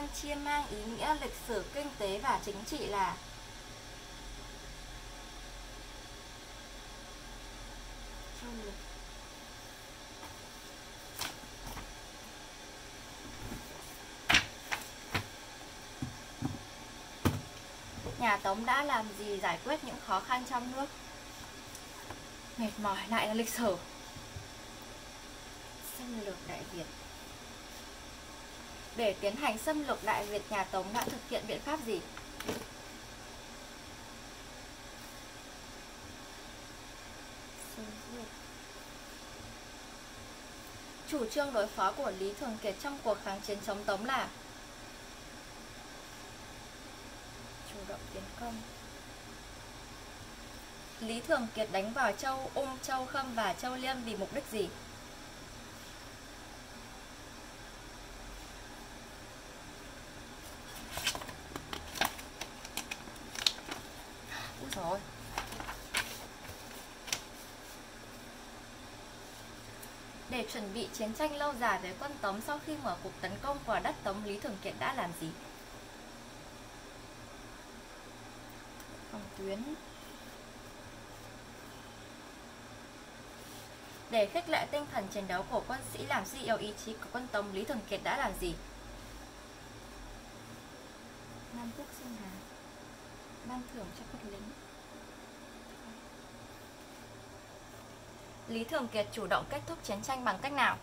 phân chia mang ý nghĩa lịch sử, kinh tế và chính trị là Nhà Tống đã làm gì giải quyết những khó khăn trong nước? Mệt mỏi lại là lịch sử Xâm lược Đại Việt để tiến hành xâm lược Đại Việt, nhà Tống đã thực hiện biện pháp gì? Chủ trương đối phó của Lý Thường Kiệt trong cuộc kháng chiến chống Tống là Chủ động tiến công Lý Thường Kiệt đánh vào châu Ung, châu Khâm và châu Liêm vì mục đích gì? Rồi. Để chuẩn bị chiến tranh lâu dài với quân Tống sau khi mở cuộc tấn công vào đất Tống, Lý Thường Kiệt đã làm gì? Phòng tuyến Để khích lệ tinh thần chiến đấu của quân sĩ làm suy yếu ý chí của quân Tống, Lý Thường Kiệt đã làm gì? Nam Quốc Sơn Hà Ban thưởng cho quân lính Lý Thường Kiệt chủ động kết thúc chiến tranh bằng cách nào?